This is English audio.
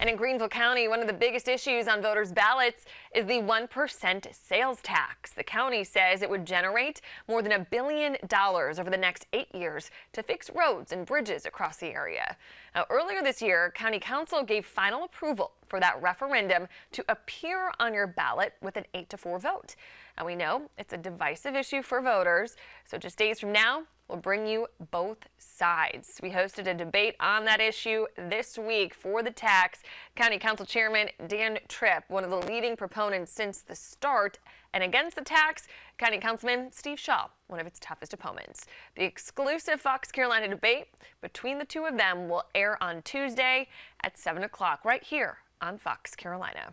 And in Greenville County, one of the biggest issues on voters' ballots is the 1% sales tax. The county says it would generate more than a billion dollars over the next eight years to fix roads and bridges across the area. Now, earlier this year, County Council gave final approval for that referendum to appear on your ballot with an 8 to 4 vote. And we know it's a divisive issue for voters, so just days from now, we'll bring you both sides. We hosted a debate on that issue this week for the tax. County Council Chairman Dan Tripp, one of the leading proponents since the start, and against the tax, County Councilman Steve Shaw, one of its toughest opponents. The exclusive Fox Carolina debate between the two of them will air on Tuesday at 7 o'clock right here on Fox Carolina.